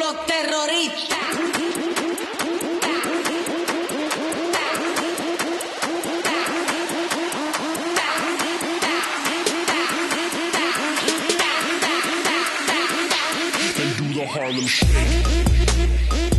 los terroristas. Harlem Shake.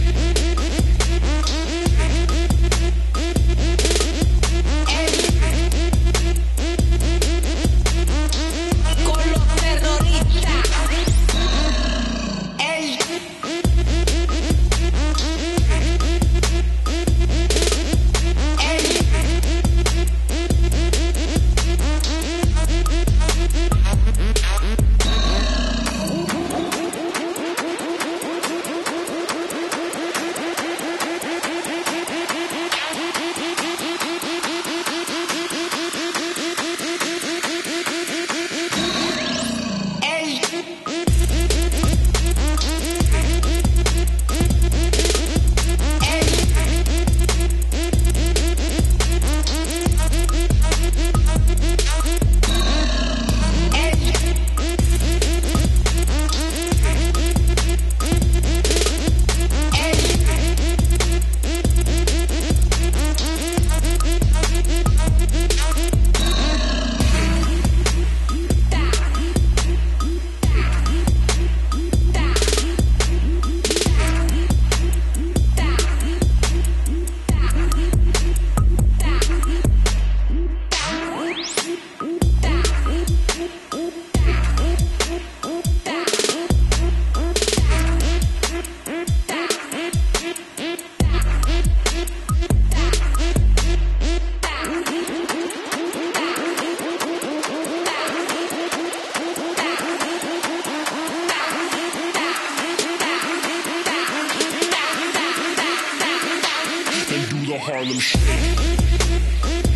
Harlem Shake.